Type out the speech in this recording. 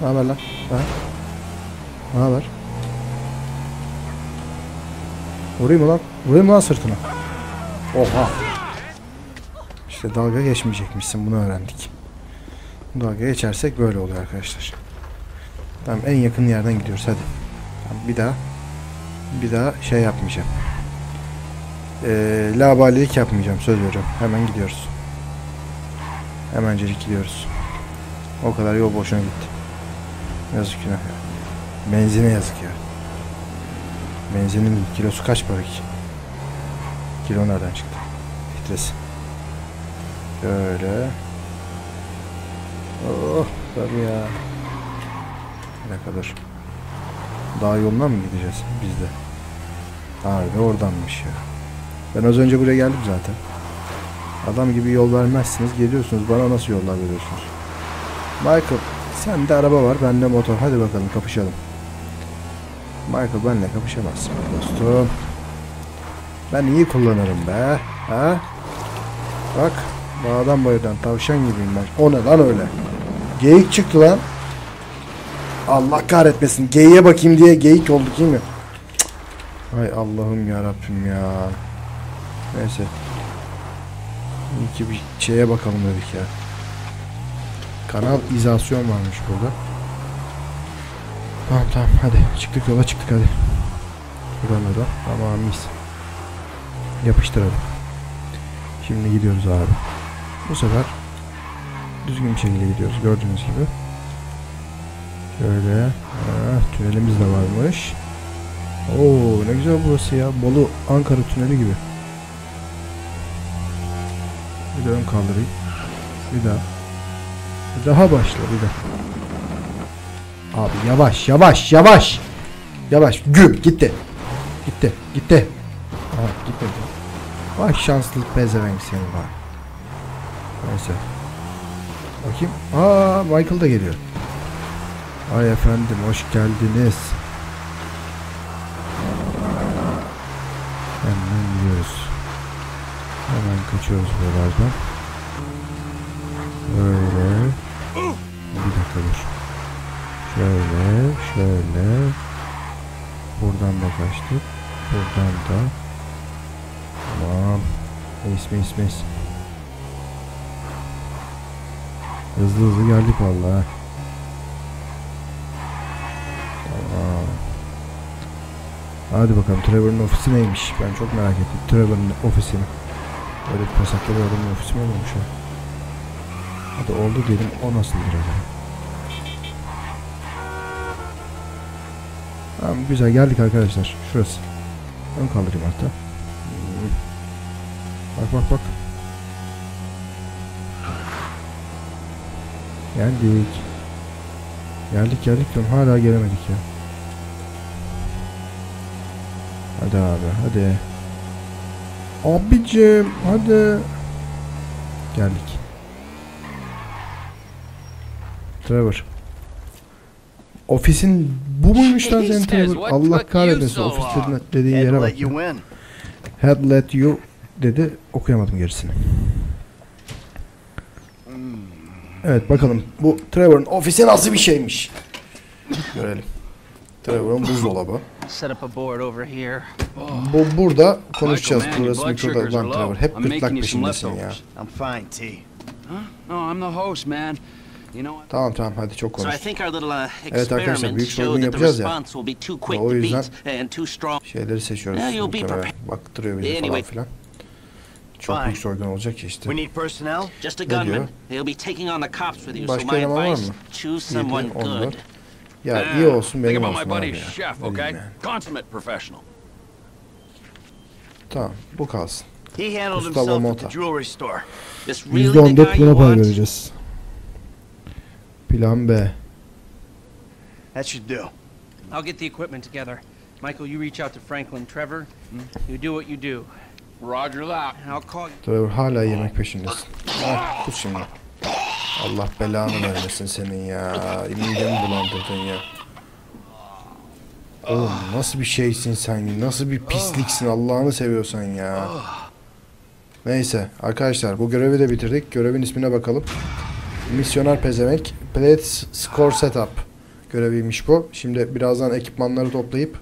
Ne haber lan? Ha? Ne haber? Vurayım mı lan? Vurayım mı lan sırtına? Oha. İşte dalga geçmeyecekmişsin bunu öğrendik. Dalga geçersek böyle oluyor arkadaşlar. Tamam en yakın yerden gidiyoruz hadi. Tamam, bir daha bir daha şey yapmayacağım. Ee, labalilik yapmayacağım söz veriyorum. Hemen gidiyoruz. Hemencecik gidiyoruz. O kadar yol boşuna gitti. Yazık ya. Benzine yazık ya. Benzinin kilosu kaç para ki? Kilo nereden çıktı? Litresi. Şöyle. Oh tabii ya. Dakika dur. Dağ yoluna mı gideceğiz biz de? Harbi oradanmış ya. Ben az önce buraya geldim zaten. Adam gibi yol vermezsiniz. Geliyorsunuz bana nasıl yollar veriyorsunuz? Michael sende araba var bende motor. Hadi bakalım kapışalım. Michael benimle kapışamazsın dostum. Ben iyi kullanırım be. Ha? Bak dağdan bayırdan tavşan gibiyim ben. O ne lan öyle? Geyik çıktı lan. Allah kahretmesin. Geyiğe bakayım diye geyik olduk değil mi? Hay Allah'ım ya Rabbim ya. Neyse. İyi ki bir şeye bakalım dedik ya. Kanal izasyon varmış burada. Tamam tamam hadi çıktık yola çıktık hadi. Buradan da tamam mis. Yapıştıralım. Şimdi gidiyoruz abi. Bu sefer düzgün bir şekilde gidiyoruz gördüğünüz gibi. Şöyle. Ha, tünelimiz de varmış. Oo ne güzel burası ya. Bolu Ankara tüneli gibi. Bir de ön kaldırayım. Bir daha. Daha başla bir daha. Abi yavaş yavaş yavaş. Yavaş. Güm gitti. Gitti. Gitti. Aha gitmedi. Vay şanslı pezevenk senin var. Neyse. Bakayım. Aa Michael da geliyor. Ay efendim hoş geldiniz. Hemen gidiyoruz. Hemen kaçıyoruz buralardan. Böyle. Bir dakika dur. Şöyle, şöyle. Buradan da kaçtık. Buradan da. Tamam. Mis mis. Hızlı hızlı geldik vallahi. Tamam. Hadi bakalım Trevor'ın ofisi neymiş? Ben çok merak ettim. Trevor'ın ofisini. Öyle bir pasaklı bir adamın ofisi mi olmuş ya? Hadi oldu diyelim. O nasıldır acaba? Tamam güzel geldik arkadaşlar. Şurası. Ön kaldırayım hatta. Bak bak bak. Geldik. Geldik geldik diyorum hala gelemedik ya. Hadi abi hadi. Abicim hadi. Geldik. Trevor. Ofisin bu muymuş lan senin Trevor? Allah kahretmesin ofis dediğin- dediği yere bak. let you ya. Had let you dedi okuyamadım gerisini. Evet bakalım bu Trevor'ın ofisi nasıl bir şeymiş. Görelim. Trevor'ın buzdolabı. Bu burada konuşacağız. Burası mikroda lan. Trevor. Hep gırtlak peşindesin ya. I'm fine, T. Huh? No, I'm the host, man. Tamam tamam hadi çok So I konuş. think our little uh, Evet arkadaşlar, experiment büyük soygun showed that the yapacağız ya. response will be too quick O to yüzden- beat and too strong. Şeyleri seçiyoruz. Yeah, you'll be muhtemelen. prepared. Baktırıyor bizi falan Anyway. filan. Çok Fine. büyük soygun olacak işte. We need personnel. Just a Ne diyor? gunman. He'll be taking on the cops with you. So Başka my eleman var advice: mı? choose 7, someone 14. good. Ya iyi olsun Think benim about olsun my abi buddy ya. Chef, Ne diyeyim okay? yani. Consummate professional. Tamam bu kalsın. He handled Gustavo himself Mota. at the jewelry store. This really the %14 guy you buna para want? vereceğiz. Plan B. That should do. I'll get the equipment together. Michael, you reach out to Franklin Trevor. You do what you do. Roger that. And I'll call Trevor hala yemek peşindesin. Ah, tut şimdi. Allah belanı vermesin senin ya. Midemi bulandırdın ya. Oğlum nasıl bir şeysin sen? Nasıl bir pisliksin Allah'ını seviyorsan ya. Neyse arkadaşlar bu görevi de bitirdik. Görevin ismine bakalım. Misyoner pezevenk. Plate score setup. göreviymiş bu. Şimdi birazdan ekipmanları toplayıp